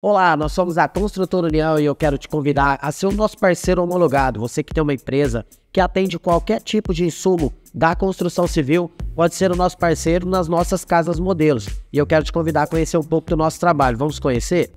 Olá, nós somos a Construtora União e eu quero te convidar a ser o nosso parceiro homologado. Você que tem uma empresa que atende qualquer tipo de insumo da construção civil, pode ser o nosso parceiro nas nossas casas modelos. E eu quero te convidar a conhecer um pouco do nosso trabalho. Vamos conhecer?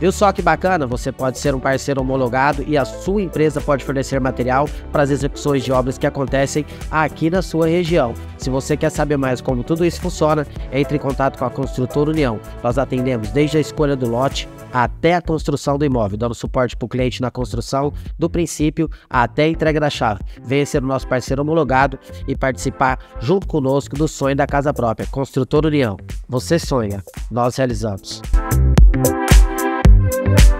Viu só que bacana? Você pode ser um parceiro homologado e a sua empresa pode fornecer material para as execuções de obras que acontecem aqui na sua região. Se você quer saber mais como tudo isso funciona, entre em contato com a Construtora União. Nós atendemos desde a escolha do lote até a construção do imóvel, dando suporte para o cliente na construção, do princípio até a entrega da chave. Venha ser o nosso parceiro homologado e participar junto conosco do sonho da casa própria. Construtora União. Você sonha, nós realizamos. Bye.